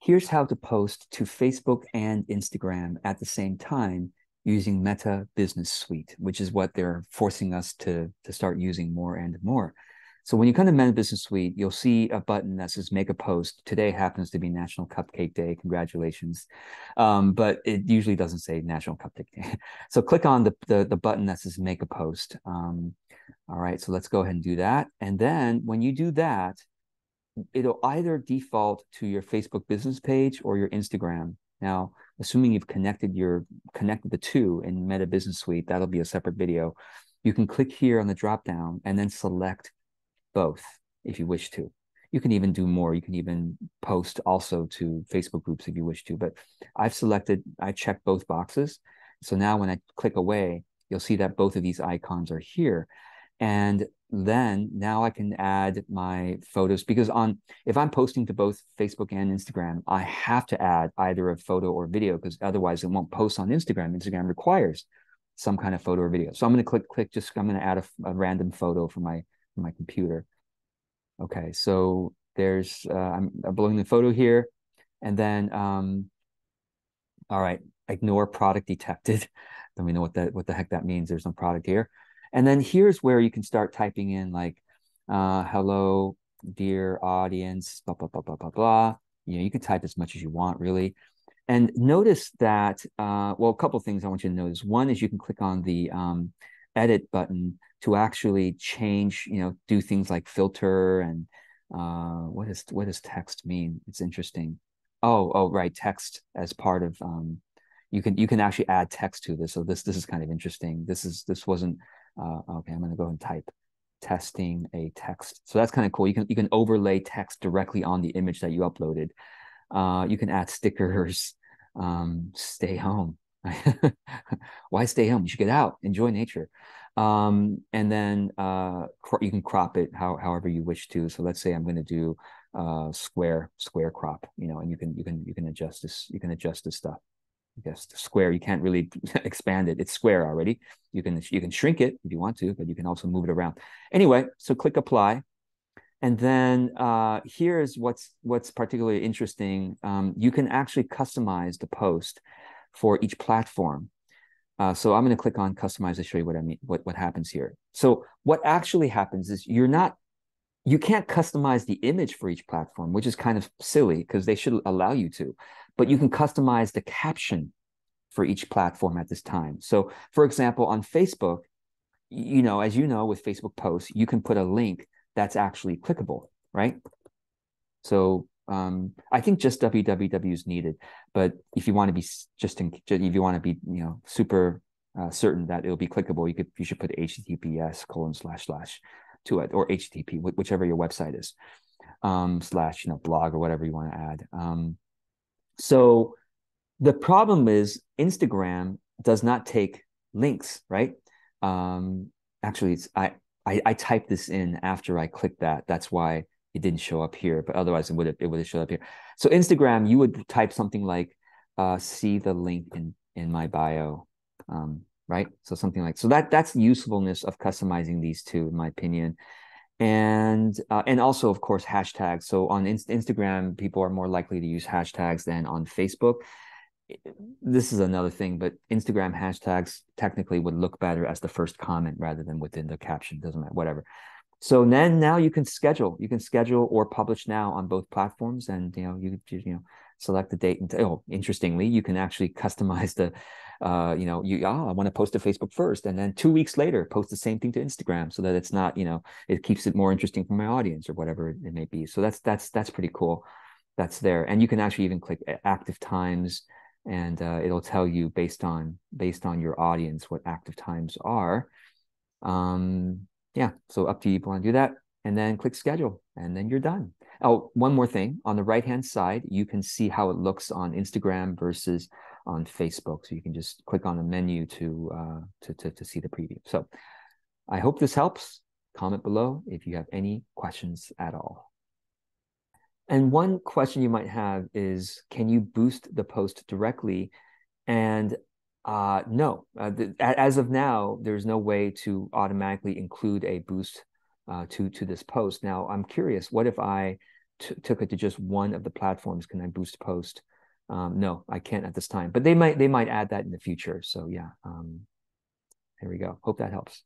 here's how to post to Facebook and Instagram at the same time using Meta Business Suite, which is what they're forcing us to, to start using more and more. So when you come to Meta Business Suite, you'll see a button that says make a post. Today happens to be National Cupcake Day. Congratulations. Um, but it usually doesn't say National Cupcake Day. so click on the, the, the, button that says make a post. Um, all right, so let's go ahead and do that. And then when you do that, it'll either default to your Facebook business page or your Instagram. Now, assuming you've connected your connected the two in Meta Business Suite, that'll be a separate video. You can click here on the drop down and then select both if you wish to. You can even do more. You can even post also to Facebook groups if you wish to. But I've selected, I checked both boxes. So now when I click away, you'll see that both of these icons are here. And then now I can add my photos because on if I'm posting to both Facebook and Instagram, I have to add either a photo or video because otherwise it won't post on Instagram. Instagram requires some kind of photo or video. So I'm going to click click just I'm going to add a, a random photo from my from my computer. Okay, so there's uh, I'm uploading the photo here, and then um, all right, ignore product detected. Let me know what that what the heck that means. There's no product here. And then here's where you can start typing in like, uh, hello, dear audience, blah, blah, blah, blah, blah, blah. You know, you can type as much as you want, really. And notice that, uh, well, a couple things I want you to notice. One is you can click on the um, edit button to actually change, you know, do things like filter and uh, what is what does text mean? It's interesting. Oh, oh, right, text as part of um, you can you can actually add text to this. So this this is kind of interesting. This is this wasn't uh, okay, I'm going to go and type testing a text. So that's kind of cool. You can you can overlay text directly on the image that you uploaded. Uh, you can add stickers. Um, stay home. Why stay home? You should get out, enjoy nature. Um, and then uh, you can crop it how, however you wish to. So let's say I'm going to do uh, square square crop, you know, and you can you can you can adjust this you can adjust this stuff. I guess square you can't really expand it. It's square already. You can you can shrink it if you want to but you can also move it around. Anyway so click apply. And then uh, here's what's what's particularly interesting. Um, you can actually customize the post for each platform. Uh, so i'm going to click on customize to show you what i mean what, what happens here. So what actually happens is you're not you can't customize the image for each platform, which is kind of silly because they should allow you to, but you can customize the caption for each platform at this time. So, for example, on Facebook, you know, as you know, with Facebook posts, you can put a link that's actually clickable, right? So, um, I think just www is needed, but if you want to be just in, if you want to be, you know, super uh, certain that it'll be clickable, you could you should put HTTPS colon slash slash to it or HTTP, whichever your website is, um, slash, you know, blog or whatever you want to add. Um, so the problem is Instagram does not take links, right? Um, actually, it's I, I I typed this in after I clicked that. That's why it didn't show up here, but otherwise it would have it would have showed up here. So Instagram, you would type something like uh, see the link in in my bio. Um, right? So something like so that that's the usefulness of customizing these two, in my opinion. And uh, and also of course hashtags. So on in- Instagram, people are more likely to use hashtags than on Facebook. This is another thing, but Instagram hashtags technically would look better as the first comment rather than within the caption. Doesn't matter, whatever. So then now you can schedule. You can schedule or publish now on both platforms, and you know you you know select the date and oh, interestingly, you can actually customize the uh, you know, you oh, I want to post to Facebook first, and then two weeks later, post the same thing to Instagram, so that it's not, you know, it keeps it more interesting for my audience or whatever it may be. So that's that's that's pretty cool. That's there, and you can actually even click active times, and uh, it'll tell you based on based on your audience what active times are. Um, yeah, so up to you if you want to do that, and then click schedule, and then you're done. Oh, one more thing on the right hand side, you can see how it looks on Instagram versus on Facebook. So you can just click on the menu to, uh, to, to, to see the preview. So I hope this helps. Comment below if you have any questions at all. And one question you might have is, can you boost the post directly? And uh, no, uh, as of now, there's no way to automatically include a boost uh, to to this post. Now, I'm curious, what if I took it to just one of the platforms, can I boost post? Um, no, I can't at this time, but they might they might add that in the future. So yeah, um, there we go. Hope that helps.